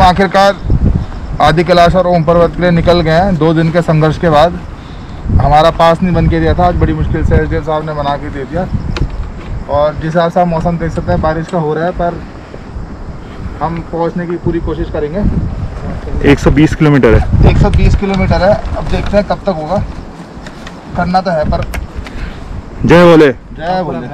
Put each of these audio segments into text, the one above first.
आखिरकार आदि कैलाश और ओम पर्वत के लिए निकल गए हैं। दो दिन के संघर्ष के बाद हमारा पास नहीं बन के दिया था। आज बड़ी मुश्किल से एस साहब ने बना के दे दिया। और जिस हिसाब से आप मौसम देख सकते हैं बारिश का हो रहा है पर हम पहुँचने की पूरी कोशिश करेंगे। 120 किलोमीटर है। 120 किलोमीटर है। अब देखते हैं कब तक होगा। करना तो है पर जय बोले जय बोले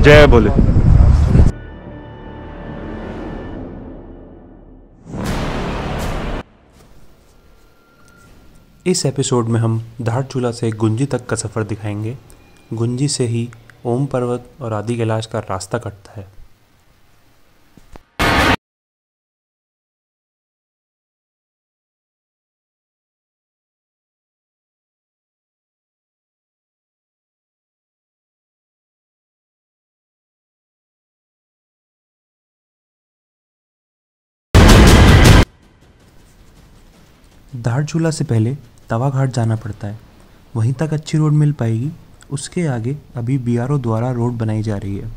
जय बोले इस एपिसोड में हम धारचूला से गुंजी तक का सफ़र दिखाएँगे। गुंजी से ही ओम पर्वत और आदि कैलाश का रास्ता कटता है। धारचूला से पहले तवा घाट जाना पड़ता है वहीं तक अच्छी रोड मिल पाएगी उसके आगे अभी बीआरओ द्वारा रोड बनाई जा रही है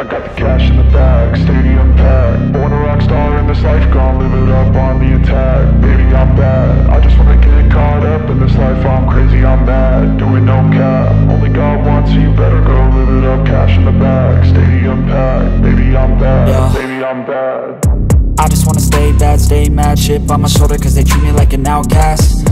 I got the cash in the bag, stadium packed. Born a rock star in this life, gon' live it up on the attack. Baby, I'm bad. I just wanna get caught up in this life. I'm crazy, I'm mad. Doing no cap. Only God wants you, better go live it up. Cash in the bag, stadium packed. Baby, I'm bad. Yeah. Baby, I'm bad. I just wanna stay bad, stay mad Chip on my shoulder cause they treat me like an outcast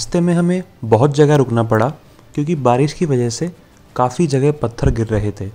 रास्ते में हमें बहुत जगह रुकना पड़ा, क्योंकि बारिश की वजह से काफ़ी जगह पत्थर गिर रहे थे।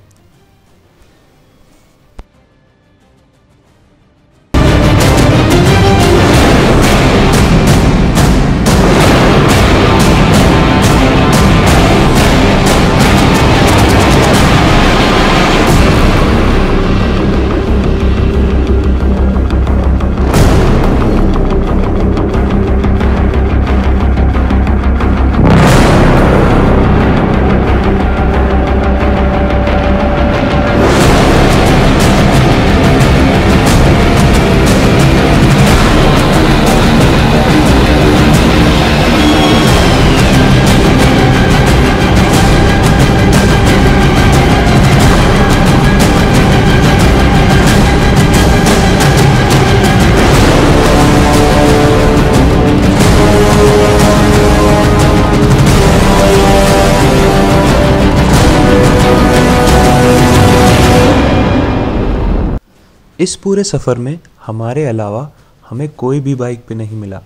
इस पूरे सफ़र में हमारे अलावा हमें कोई भी बाइक पे नहीं मिला।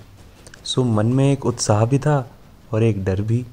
सो मन में एक उत्साह भी था और एक डर भी।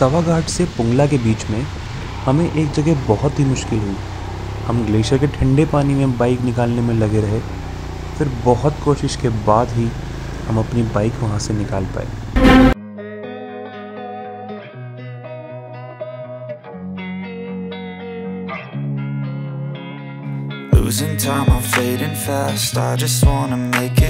तवा घाट से पुंगला के बीच में हमें एक जगह बहुत ही मुश्किल हुई। हम ग्लेशियर के ठंडे पानी में बाइक निकालने में लगे रहे। फिर बहुत कोशिश के बाद ही हम अपनी बाइक वहाँ से निकाल पाए। Losing time, I'm fading fast. I just wanna make it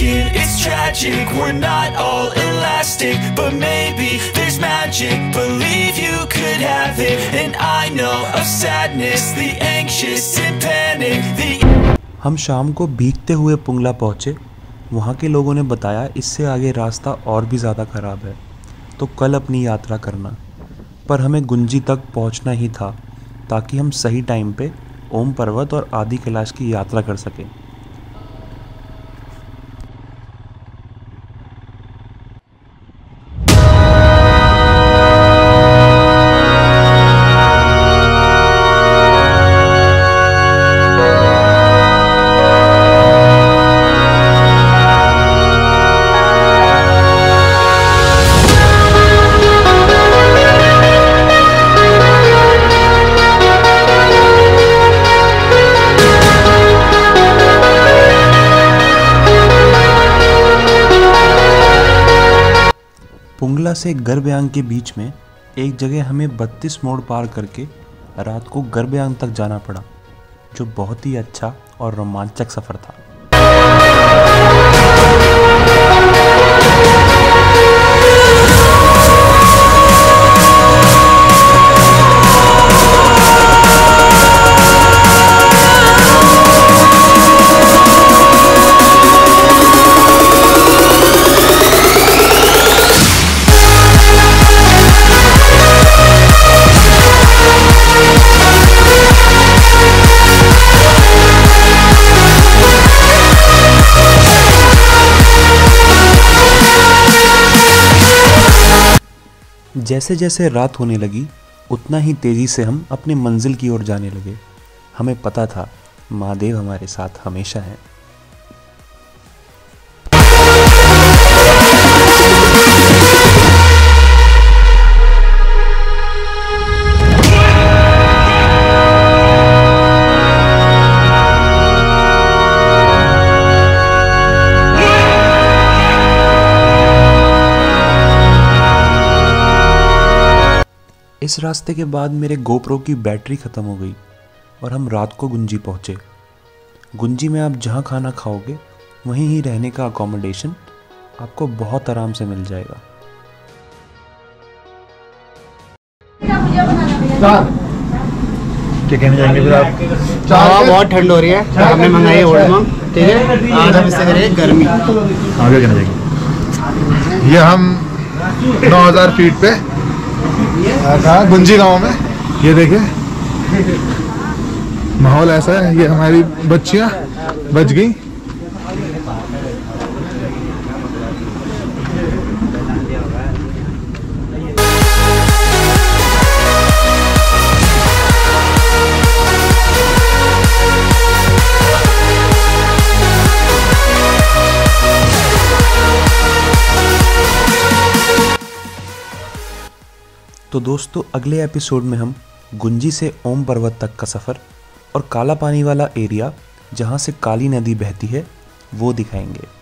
broken, it's tragic We're not all elastic But maybe there's magic Believe you could have it And I know of sadness The anxious and panic The हम शाम को भीगते हुए पुंगला पहुँचे वहाँ के लोगों ने बताया इससे आगे रास्ता और भी ज़्यादा ख़राब है तो कल अपनी यात्रा करना पर हमें गुंजी तक पहुँचना ही था ताकि हम सही टाइम पे ओम पर्वत और आदि कैलाश की यात्रा कर सकें पुंगला से गर्भयांग के बीच में एक जगह हमें 32 मोड़ पार करके रात को गर्भयांग तक जाना पड़ा, जो बहुत ही अच्छा और रोमांचक सफ़र था। जैसे जैसे रात होने लगी, उतना ही तेज़ी से हम अपने मंजिल की ओर जाने लगे। हमें पता था, महादेव हमारे साथ हमेशा हैं। इस रास्ते के बाद मेरे गोप्रो की बैटरी ख़त्म हो गई और हम रात को गुंजी पहुँचे। गुंजी में आप जहाँ खाना खाओगे वहीं ही रहने का अकोमोडेशन आपको बहुत आराम से मिल जाएगा। क्या कहना चाहेंगे फिर आप? हवा बहुत ठंड हो रही है। हमने मंगाई ओल्ड मंग ठीक है? आज हम इससे करेंगे गर्मी। आगे कहना चाहेंगे? ये हम 9000 फीट पे कहा? गुंजी गाँव में। ये देखे माहौल ऐसा है ये हमारी बच्चियाँ बच गई। तो दोस्तों, अगले एपिसोड में हम गुंजी से ओम पर्वत तक का सफ़र और काला पानी वाला एरिया जहाँ से काली नदी बहती है, वो दिखाएँगे।